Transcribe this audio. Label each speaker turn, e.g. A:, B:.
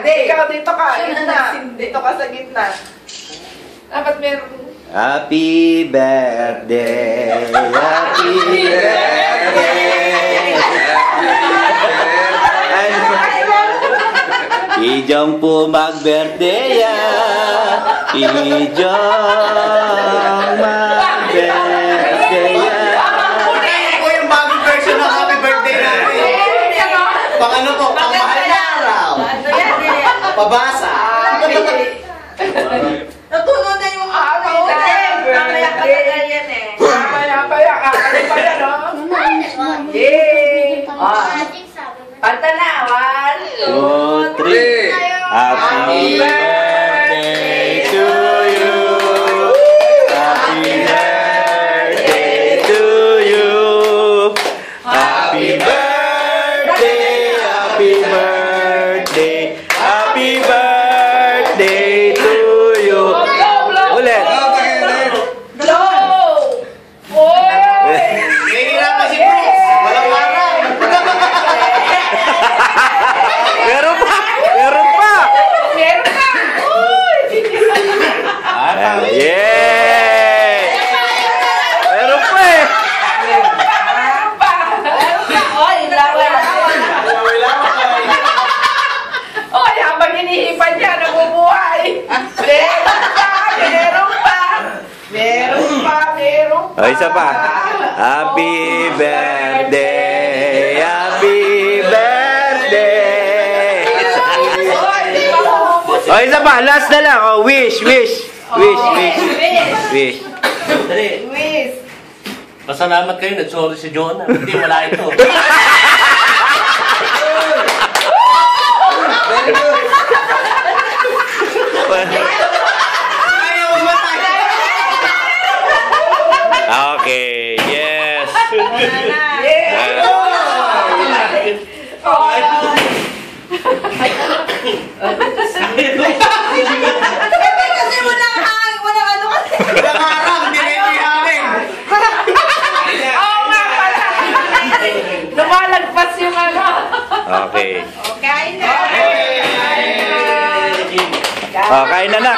A: Hindi, ikaw dito ka. Gitna. Dito ka sa gitna. Dapat meron.
B: Happy birthday, happy birthday. Ijong po mag-birthday ya. Ijong
C: Oh.
B: Meron pa! Meron pa!
A: Meron
B: pa!
A: Meron pa!
B: O, isa pa. Happy birthday! Happy birthday! O, isa pa. Last na lang. O, wish, wish. Wish, wish. Wish.
D: Dali.
A: Miss!
D: Pasalamat kayo, nag-sorry si Jonah. Hindi, wala ito.
B: Okay, yes.
A: Yeah!
E: Kasi wala hang, wala ano kasi.
C: Walang araw. Hindi na ito hangin.
A: Oo nga pala! Lumalagpas yung ano!
B: okay.
E: Okay na.
B: O, kain na na.